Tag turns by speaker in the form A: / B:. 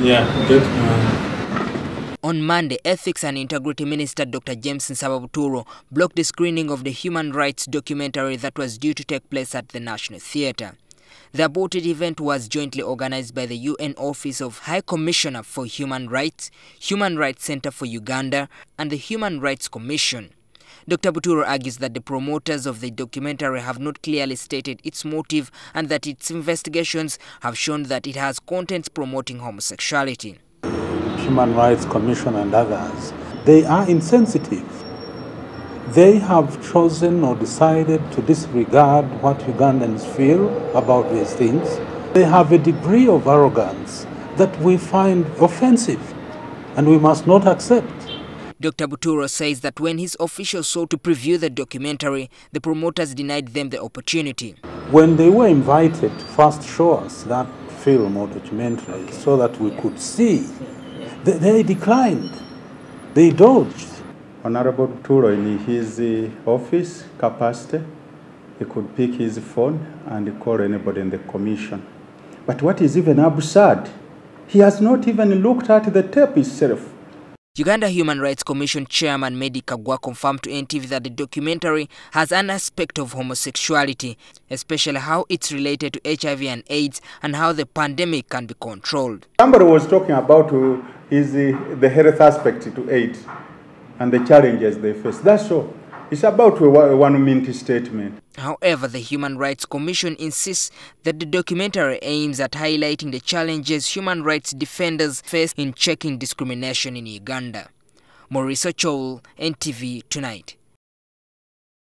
A: Yeah, get.
B: On Monday, Ethics and Integrity Minister Dr. James Nsababuturo blocked the screening of the human rights documentary that was due to take place at the National Theatre. The aborted event was jointly organized by the UN Office of High Commissioner for Human Rights, Human Rights Center for Uganda, and the Human Rights Commission. Dr. Buturo argues that the promoters of the documentary have not clearly stated its motive and that its investigations have shown that it has contents promoting homosexuality.
C: Human Rights Commission and others, they are insensitive. They have chosen or decided to disregard what Ugandans feel about these things. They have a degree of arrogance that we find offensive and we must not accept.
B: Dr. Buturo says that when his officials sought to preview the documentary, the promoters denied them the opportunity.
C: When they were invited to first show us that film or documentary so that we could see, they, they declined. They dodged.
D: Honorable Buturo, in his uh, office capacity, he could pick his phone and call anybody in the commission. But what is even absurd, he has not even looked at the tape itself.
B: Uganda Human Rights Commission Chairman Medi Kagwa confirmed to NTV that the documentary has an aspect of homosexuality, especially how it's related to HIV and AIDS and how the pandemic can be controlled.
D: Somebody was talking about uh, is the, the health aspect to AIDS and the challenges they face. That's all. It's about a one minute statement.
B: However, the Human Rights Commission insists that the documentary aims at highlighting the challenges human rights defenders face in checking discrimination in Uganda. Maurice Choul, NTV Tonight.